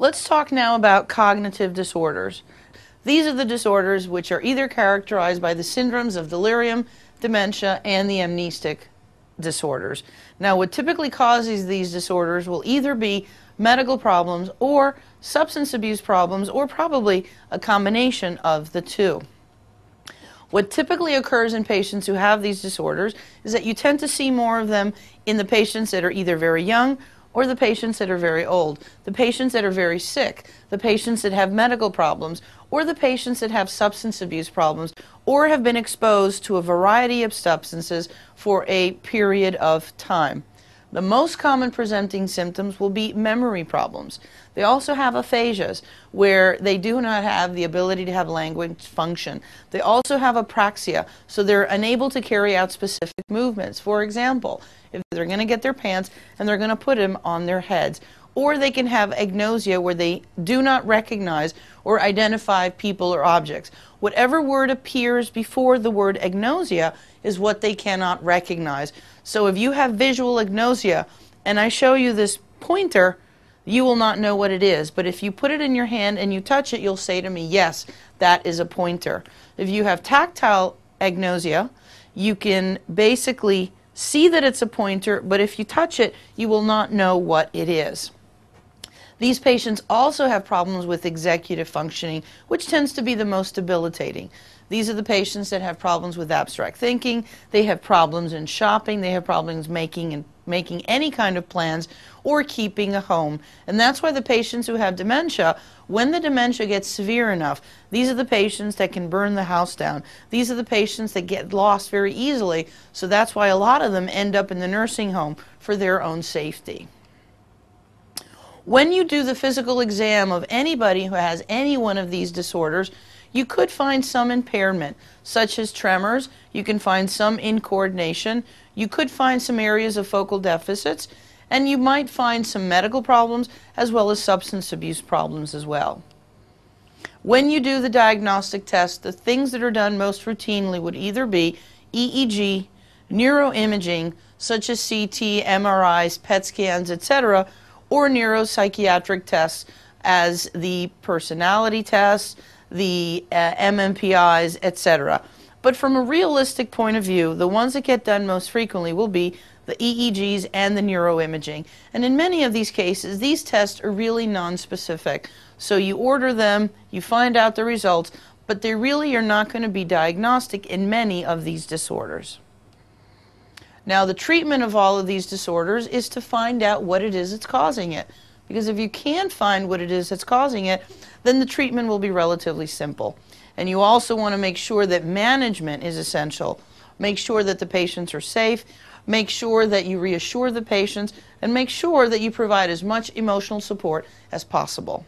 Let's talk now about cognitive disorders. These are the disorders which are either characterized by the syndromes of delirium, dementia, and the amnestic disorders. Now, what typically causes these disorders will either be medical problems or substance abuse problems, or probably a combination of the two. What typically occurs in patients who have these disorders is that you tend to see more of them in the patients that are either very young or the patients that are very old, the patients that are very sick, the patients that have medical problems, or the patients that have substance abuse problems, or have been exposed to a variety of substances for a period of time. The most common presenting symptoms will be memory problems. They also have aphasias, where they do not have the ability to have language function. They also have apraxia, so they're unable to carry out specific movements. For example, if they're going to get their pants and they're going to put them on their heads. Or they can have agnosia, where they do not recognize or identify people or objects. Whatever word appears before the word agnosia is what they cannot recognize. So if you have visual agnosia and I show you this pointer, you will not know what it is. But if you put it in your hand and you touch it, you'll say to me, yes, that is a pointer. If you have tactile agnosia, you can basically see that it's a pointer, but if you touch it, you will not know what it is. These patients also have problems with executive functioning, which tends to be the most debilitating. These are the patients that have problems with abstract thinking, they have problems in shopping, they have problems making and making any kind of plans or keeping a home. And that's why the patients who have dementia, when the dementia gets severe enough, these are the patients that can burn the house down. These are the patients that get lost very easily. So that's why a lot of them end up in the nursing home for their own safety. When you do the physical exam of anybody who has any one of these disorders, you could find some impairment, such as tremors. You can find some incoordination. You could find some areas of focal deficits. And you might find some medical problems as well as substance abuse problems as well. When you do the diagnostic test, the things that are done most routinely would either be EEG, neuroimaging, such as CT, MRIs, PET scans, etc., or neuropsychiatric tests as the personality tests, the uh, MMPIs, etc. But from a realistic point of view, the ones that get done most frequently will be the EEGs and the neuroimaging. And in many of these cases, these tests are really nonspecific. So you order them, you find out the results, but they really are not going to be diagnostic in many of these disorders. Now, the treatment of all of these disorders is to find out what it is that's causing it. Because if you can find what it is that's causing it, then the treatment will be relatively simple. And you also want to make sure that management is essential. Make sure that the patients are safe. Make sure that you reassure the patients. And make sure that you provide as much emotional support as possible.